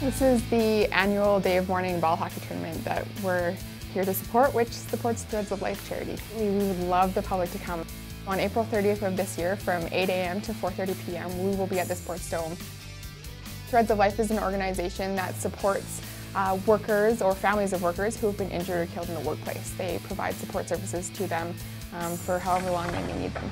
This is the annual Day of Mourning ball hockey tournament that we're here to support, which supports Threads of Life charity. We would love the public to come. On April 30th of this year, from 8 a.m. to 4.30 p.m., we will be at the Sports Dome. Threads of Life is an organization that supports uh, workers or families of workers who have been injured or killed in the workplace. They provide support services to them um, for however long they may need them.